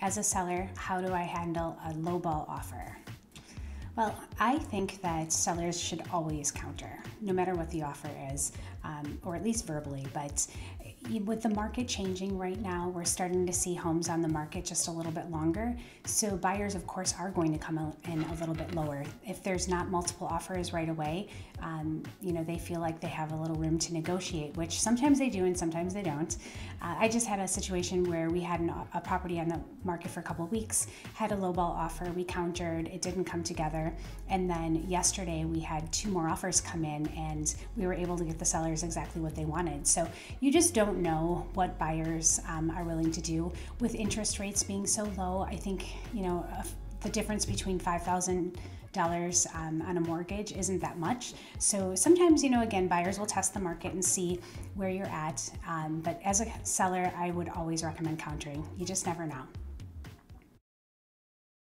as a seller, how do I handle a lowball offer? Well, I think that sellers should always counter, no matter what the offer is, um, or at least verbally. But with the market changing right now, we're starting to see homes on the market just a little bit longer. So buyers, of course, are going to come in a little bit lower. If there's not multiple offers right away, um, you know, they feel like they have a little room to negotiate, which sometimes they do and sometimes they don't. Uh, I just had a situation where we had an, a property on the market for a couple weeks, had a lowball offer, we countered, it didn't come together. And then yesterday we had two more offers come in and we were able to get the sellers exactly what they wanted. So you just don't know what buyers um, are willing to do. With interest rates being so low, I think, you know, the difference between 5000 dollars um, on a mortgage isn't that much. So sometimes, you know, again, buyers will test the market and see where you're at. Um, but as a seller, I would always recommend countering. You just never know.